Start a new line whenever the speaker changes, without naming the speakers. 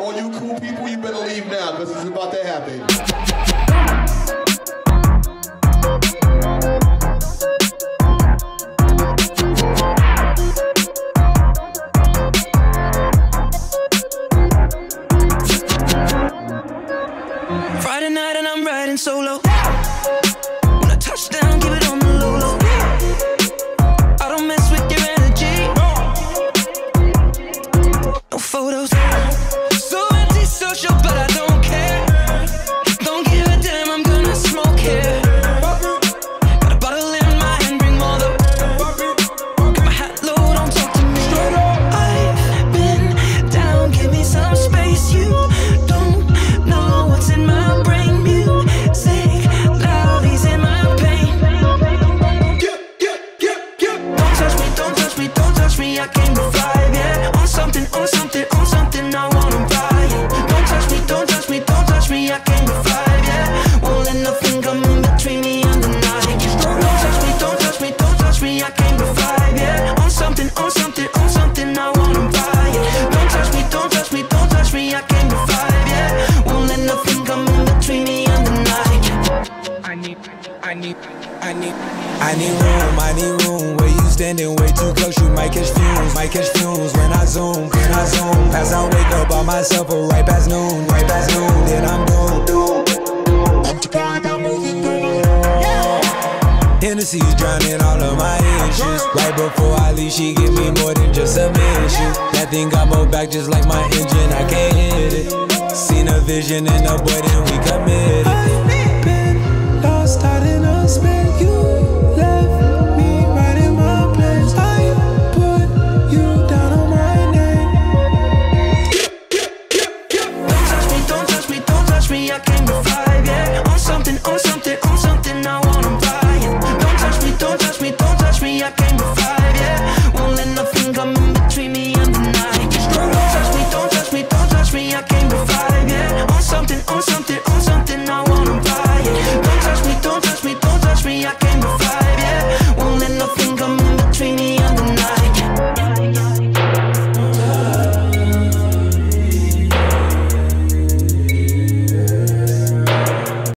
All you cool people, you better leave now, because it's about to happen.
Friday night and I'm riding solo. Photos. So antisocial, but I don't me. I came to five, yeah. Won't let nothing come in between me and the night. Don't touch me, don't touch me, don't touch me. I came to five, yeah. On something, on something, on something. I wanna buy it. Don't touch me, don't touch me, don't touch me. I came to five, yeah. Won't let nothing come in between me and the night.
I need, I need, I need, I need room, I need room. Where you standing way too close, you might catch fumes, might catch fumes when I zoom, when I zoom. Pass out, wake up by myself, or right past noon, right past Hennessy's drowning all of my issues. Right before I leave, she give me more than just submission. That thing got more back just like my engine, I can't hit it. Seen a vision in the boy, then we committed. I've been lost out in a spin. You left me right in my place. I put you down on my name.
Don't touch me, don't touch me, don't touch me. I came to five, yeah. On something, on something, on something, on something,